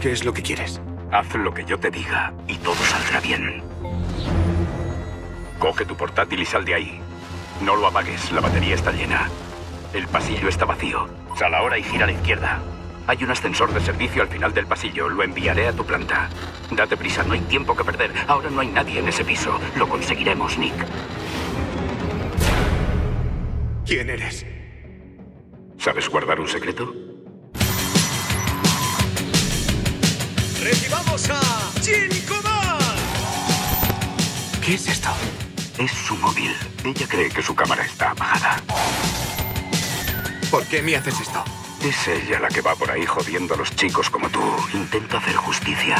¿Qué es lo que quieres? Haz lo que yo te diga y todo saldrá bien. Coge tu portátil y sal de ahí. No lo apagues, la batería está llena. El pasillo está vacío. Sal ahora y gira a la izquierda. Hay un ascensor de servicio al final del pasillo. Lo enviaré a tu planta. Date prisa, no hay tiempo que perder. Ahora no hay nadie en ese piso. Lo conseguiremos, Nick. ¿Quién eres? ¿Sabes guardar un secreto? ¿Qué es esto? Es su móvil. Ella cree que su cámara está apagada. ¿Por qué me haces esto? Es ella la que va por ahí jodiendo a los chicos como tú. Intenta hacer justicia.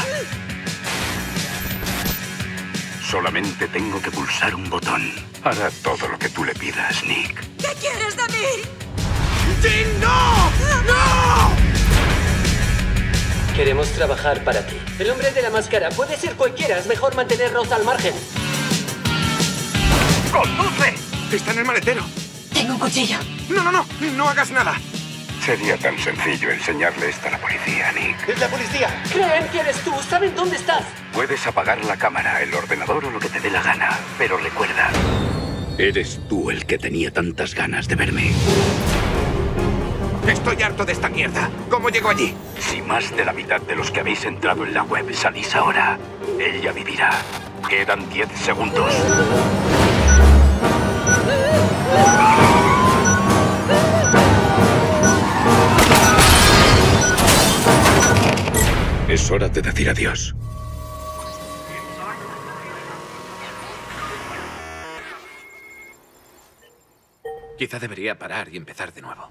Solamente tengo que pulsar un botón. Hará todo lo que tú le pidas, Nick. ¿Qué quieres de mí? ¡Jin, no! ¡No! Queremos trabajar para ti. El hombre de la máscara puede ser cualquiera. Es mejor mantenernos al margen. ¡Conduce! Está en el maletero. Tengo un cuchillo. No, no, no. No hagas nada. Sería tan sencillo enseñarle esto a la policía, Nick. ¡Es la policía! Creen que eres tú. Saben dónde estás. Puedes apagar la cámara, el ordenador o lo que te dé la gana. Pero recuerda, eres tú el que tenía tantas ganas de verme. Estoy harto de esta mierda. ¿Cómo llego allí? Si más de la mitad de los que habéis entrado en la web salís ahora, ella vivirá. Quedan 10 segundos. Es hora de decir adiós. Quizá debería parar y empezar de nuevo.